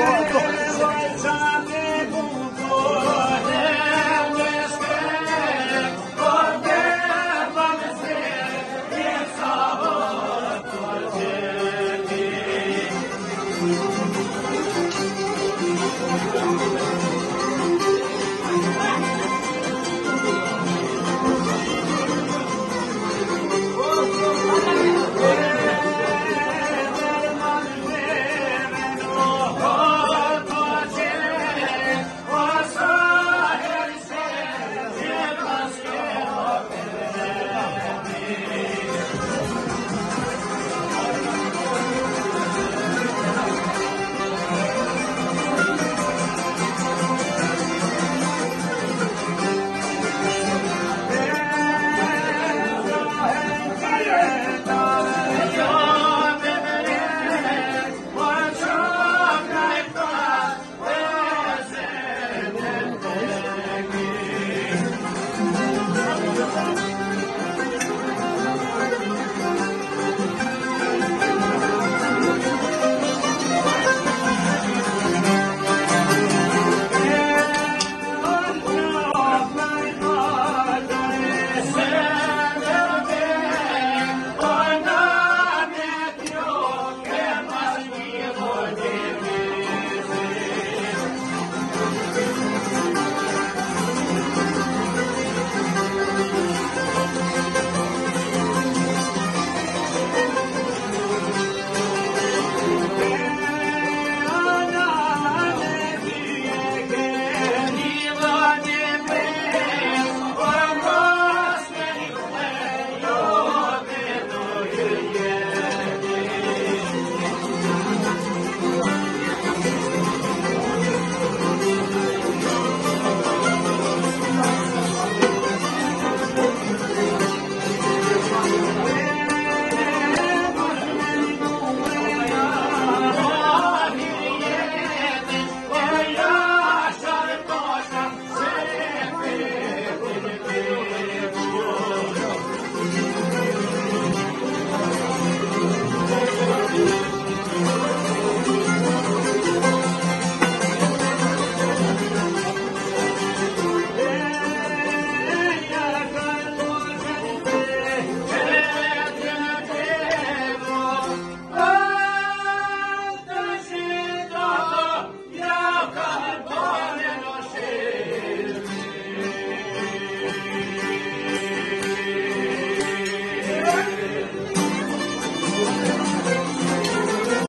Lord.